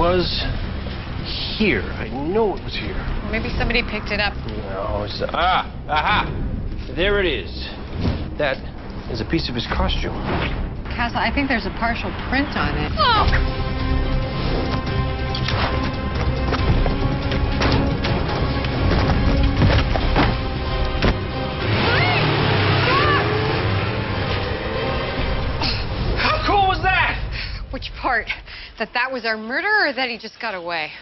was here. I know it was here. Maybe somebody picked it up. No, it's ah, aha. There it is. That is a piece of his costume. Castle, I think there's a partial print on it. Oh! Which part? That that was our murder or that he just got away?